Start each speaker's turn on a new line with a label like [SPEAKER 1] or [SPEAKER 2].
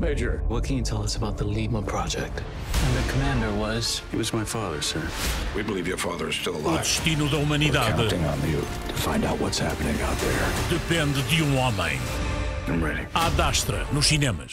[SPEAKER 1] Major,
[SPEAKER 2] What can you tell us about the Lima project? And the commander was.
[SPEAKER 3] He was my father, sir.
[SPEAKER 4] We believe your father is still alive.
[SPEAKER 5] destino da
[SPEAKER 4] We're counting on you to find out what's happening out there.
[SPEAKER 5] depende de um homem.
[SPEAKER 3] I'm ready.
[SPEAKER 5] Ad Astra nos cinemas.